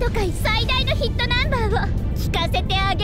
ント界最大のヒットナンバーを聞かせてあげ